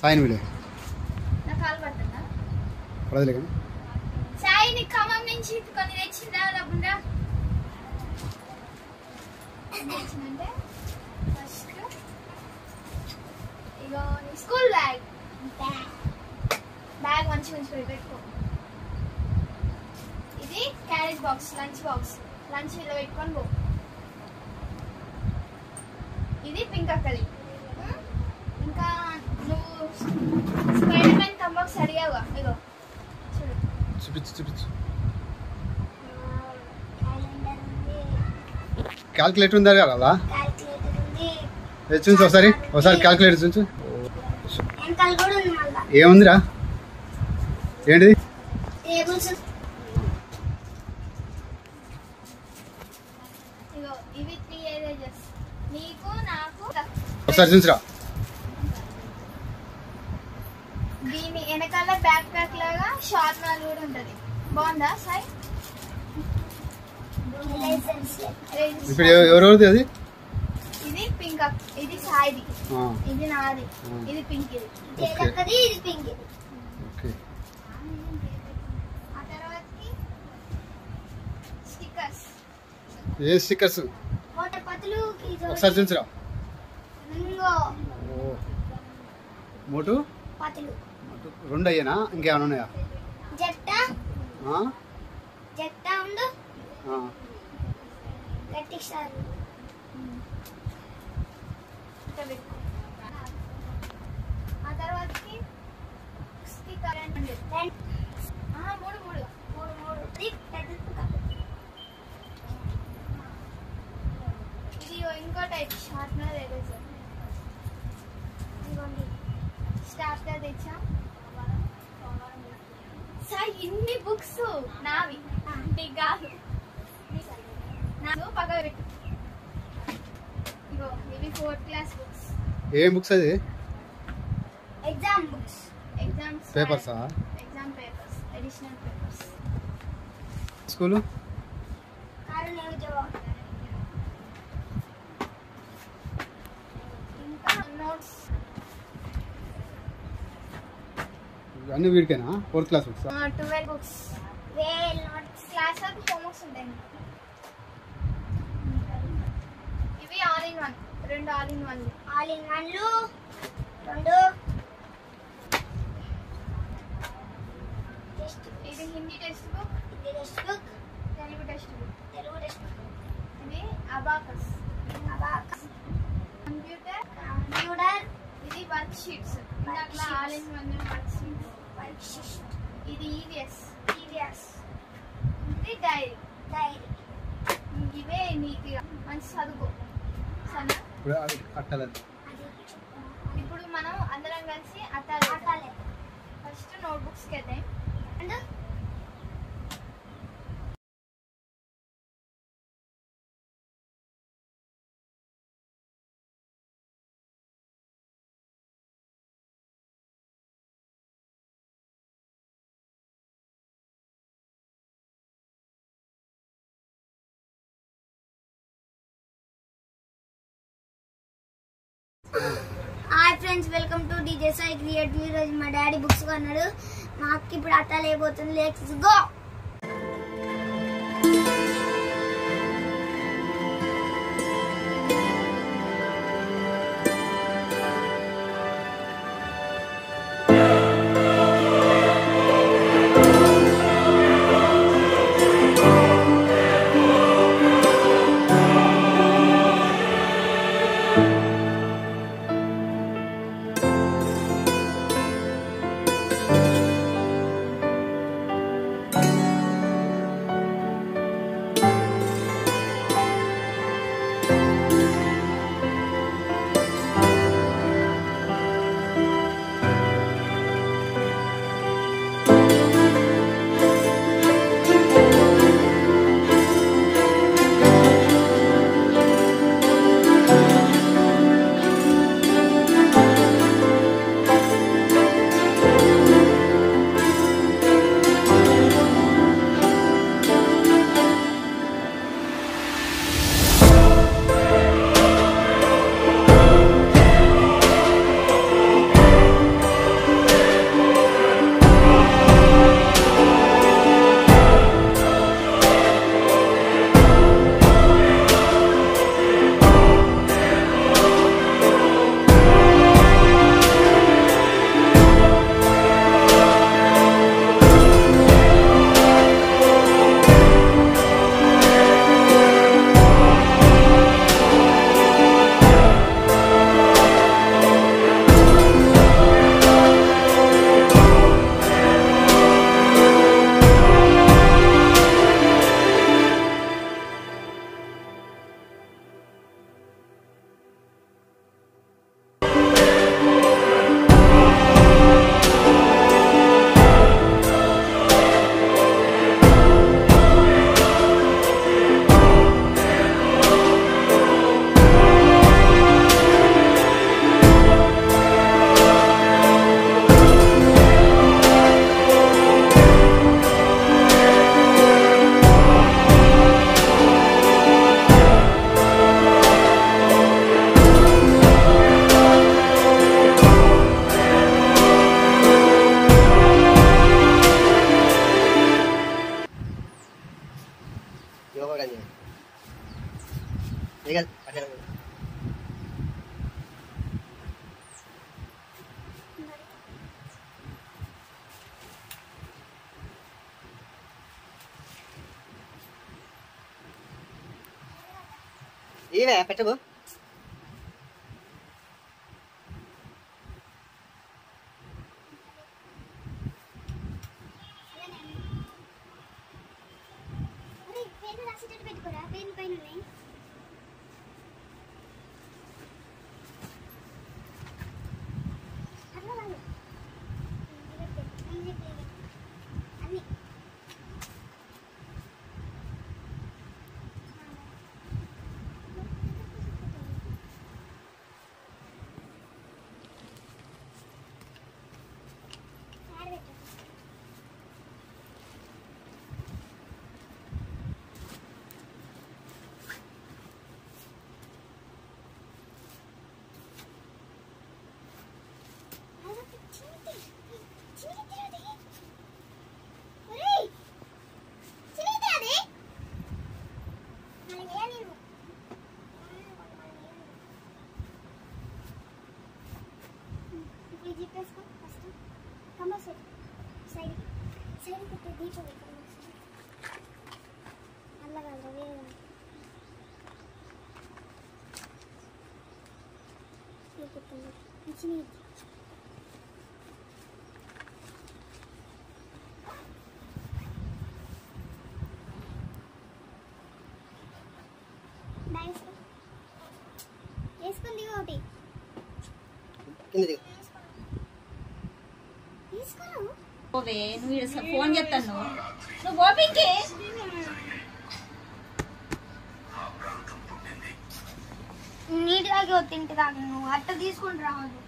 సాయిని Wiley నా కాలు పడుతుందా? పడదులే కానీ. సాయి నీ ఖమ్మం నుంచి కొన్ని తెచ్చిందా డబ్బుందా? ఏం తెచ్చిందంటే ఫస్ట్ ఇగో నీ స్కూల్ బ్యాగ్. బ్యాగ్ పెట్టుకో. ఇది carriage box lunch box. Lunch ఇలా పెట్టుకొని పో. ఇది పింక్ నువ్వు స్పైడర్ మ్యాన్ కంబాక్స్ అడిగావుగా ఇగో చూడు చూపించు చూపించు క్యాల్కులేటర్ ఉందా కదా చూసి ఒకసారి ఒకసారి క్యాల్కులేటర్ మళ్ళా. ఏముందిరా? ఏంటిది? ఒకసారి చూసిరా? షార్ప్నర్ కూడా ఉంటది. బాగుందా సాయి? ఇప్పుడు ఎవ- ఎవరెవరిది అది? ఇది పింక్ అప్ ఇది సాయిది. ఆ, ఇది నాది. ఇది పింక్ ఇది. ఇది పింక్ ఓకే. ఆ తర్వాతకి స్టిక్కర్స్. ఏ స్టిక్కర్స్? వాటర్ పతులు ఒకసారి చూసిరా మోటు? పతులు రెండు అయ్యానా ఇంకేమైనా ఉన్నాయా? జట్ట ఉండు. ఆ. గట్టి స్టార్ ఆ తర్వాతకి మూడు మూడు. మూడు మూడు. ఇది ఇంకో టైప్. షార్ప్నర్ ఎరేజర్ ఇదిగోండి. స్టార్టర్ తెచ్చాం? సార్ ఇన్ని బుక్స్ నావి. నీకు కాదు. నాకు పక్క పెట్టు. ఇగో ఇవి ఫోర్త్ క్లాస్ బుక్స్ ఏం బుక్స్ అది? Exam books exams పేపర్సా exam papers additional papers school notes అన్ని వీడికేనా? Fourth class books twelve books class homeworks ఉంటాయి. ఇవి ఆల్ ఇన్ వన్ రెండు all in one all in వన్లు రెండు. టెస్ట్ ఇది Hindi text book Hindi text book Telugu text book Telugu text book ఇది abacus abacus computer computer ఇది work sheets ఇందాక all in one work sheets work sheet ఇది EVS EVS ఇది diary diary. ఇవే నీట్గా మంచి చదువు. సరేనా? ఇప్పుడు అట్టలేదు ఇప్పుడు మనం అందరం కలిసి అట్టాలి. అట్టాలి. ఫస్ట్ నోట్ బుక్స్కి అయితే and hi friends welcome to DJ Sai creative ఈరోజు మా డాడీ బుక్స్ కొన్నాడు మా అక్క ఇప్పుడు అట్ట లేకపోతుంది let's go Iya, apa coba? yapılır. İçine gir. వేసుకుని దిగు ఒకటి కింద దిగు నువ్వు ఫోన్ చేస్తాను నువ్వు ఓపింకి నీట్గా తింటున్నా నువ్వు. అట్ట తీసుకుని రావద్దు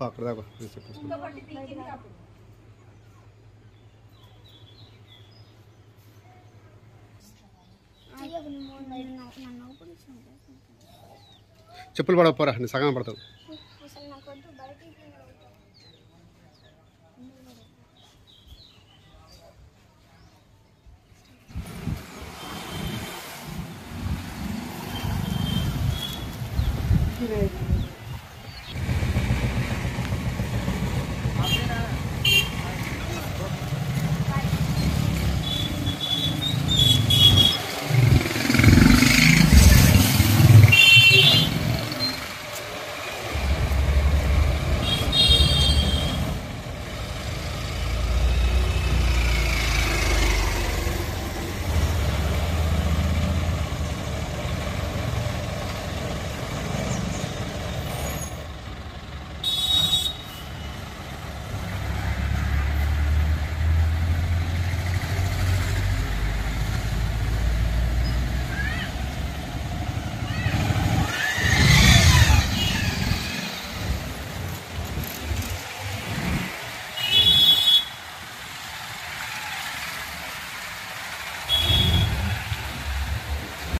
అక్కడ దాకా చెప్పులు పడకపోరా సగం పడతావు Amen.